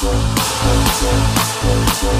Spencer, Spencer, Spencer.